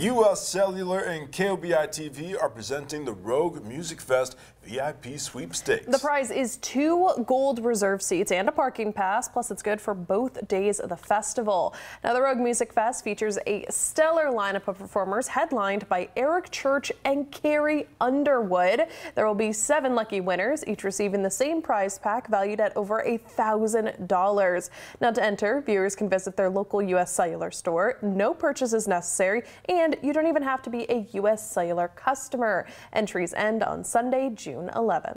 U.S. Cellular and KOBI TV are presenting the Rogue Music Fest VIP sweepstakes. The prize is two gold reserve seats and a parking pass, plus it's good for both days of the festival. Now, the Rogue Music Fest features a stellar lineup of performers headlined by Eric Church and Carrie Underwood. There will be seven lucky winners, each receiving the same prize pack valued at over a $1,000. Now, to enter, viewers can visit their local U.S. Cellular store. No purchase is necessary, and you don't even have to be a U.S. Cellular customer. Entries end on Sunday, June 11th.